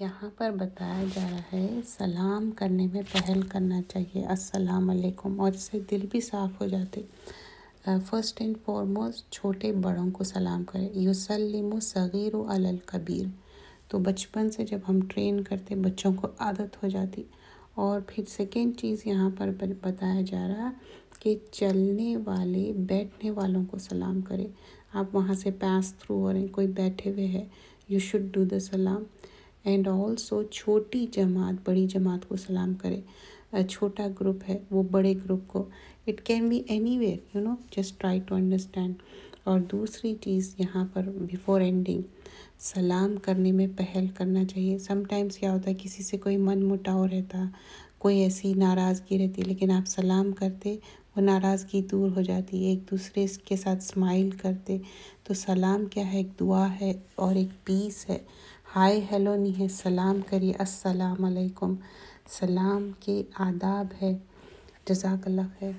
यहाँ पर बताया जा रहा है, सलाम करने में पहल करना चाहिए। अस्सलाम वालेकुम और इससे दिल भी साफ़ हो जाते। फ़र्स्ट एंड फॉरमोस्ट छोटे बड़ों को सलाम करें। युसलिम सग़ीर अलल कबीर। तो बचपन से जब हम ट्रेन करते, बच्चों को आदत हो जाती। और फिर सेकेंड चीज़ यहाँ पर बताया जा रहा कि चलने वाले, बैठने वालों को सलाम करें। आप वहाँ से पास थ्रू हो रहे हैं, कोई बैठे हुए है। यू शुड डू द सलाम एंड ऑल्सो छोटी जमात, बड़ी जमात को सलाम करे। छोटा ग्रुप है, वो बड़े ग्रुप को। It can be anywhere you know just try to understand और दूसरी चीज़ यहाँ पर बिफोर एंडिंग सलाम करने में पहल करना चाहिए। समटाइम्स क्या होता है, किसी से कोई मन मुटाव रहता, कोई ऐसी नाराज़गी रहती, लेकिन आप सलाम करते, वो नाराज़गी दूर हो जाती है एक दूसरे के साथ स्माइल करते। तो सलाम क्या है? एक दुआ है और एक पीस है। हाय हेलो नहीं है सलाम करिए। अस्सलाम वालेकुम सलाम के आदाब है। जजाकल्ला खैर।